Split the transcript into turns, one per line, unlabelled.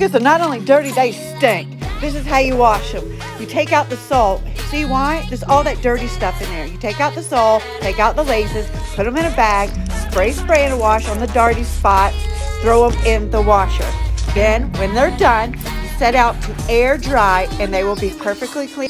Because are not only dirty, they stink. This is how you wash them. You take out the salt. See why? There's all that dirty stuff in there. You take out the salt, take out the laces, put them in a bag, spray, spray, and wash on the dirty spots, throw them in the washer. Then, when they're done, set out to air dry and they will be perfectly clean.